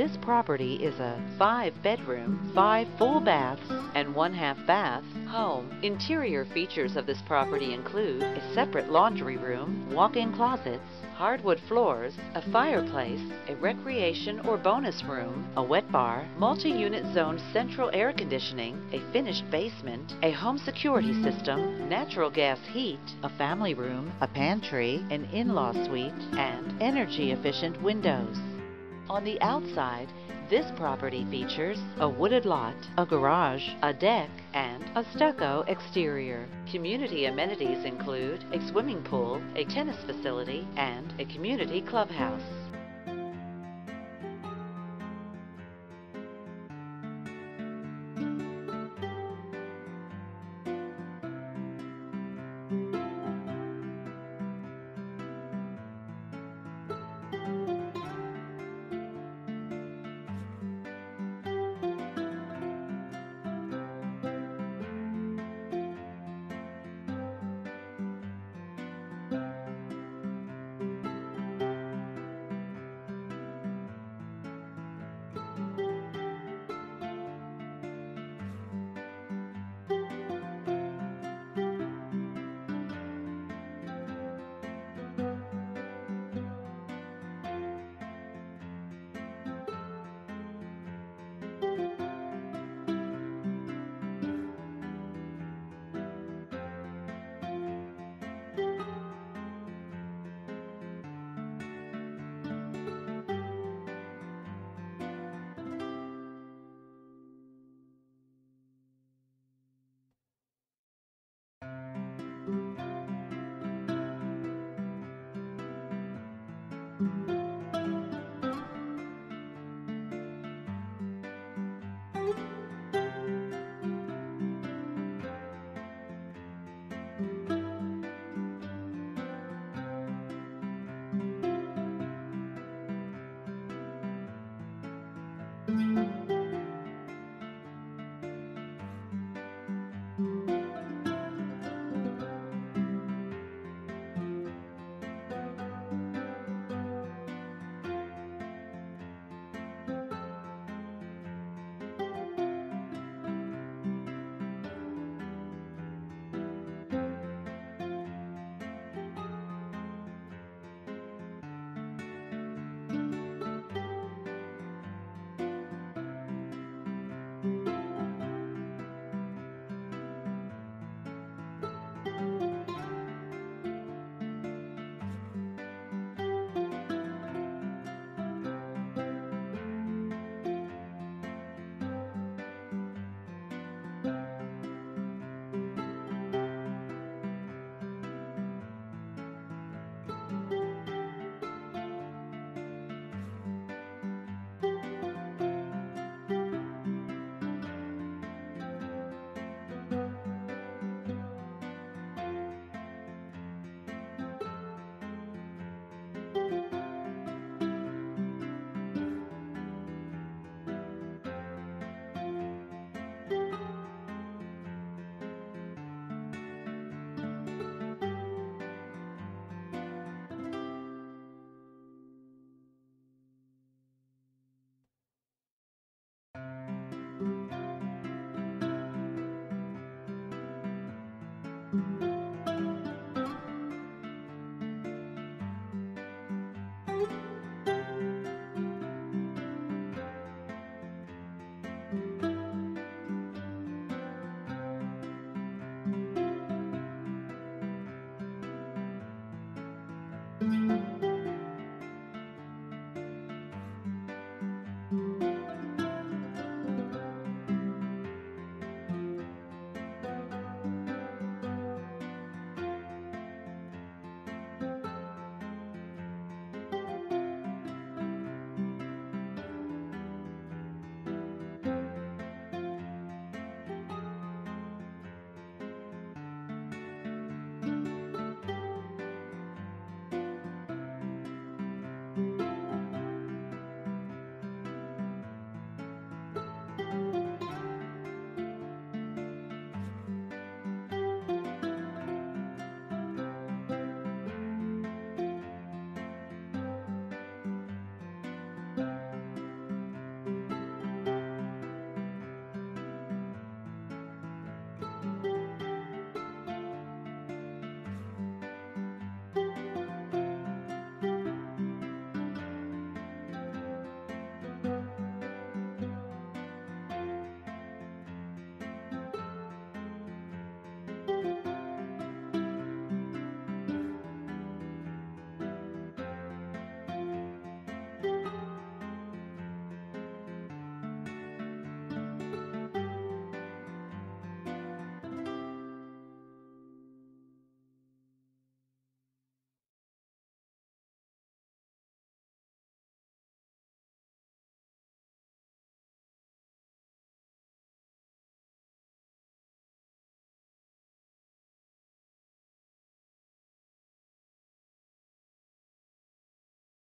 This property is a five-bedroom, five full baths, and one-half bath home. Interior features of this property include a separate laundry room, walk-in closets, hardwood floors, a fireplace, a recreation or bonus room, a wet bar, multi-unit zone central air conditioning, a finished basement, a home security system, natural gas heat, a family room, a pantry, an in-law suite, and energy efficient windows. On the outside, this property features a wooded lot, a garage, a deck, and a stucco exterior. Community amenities include a swimming pool, a tennis facility, and a community clubhouse.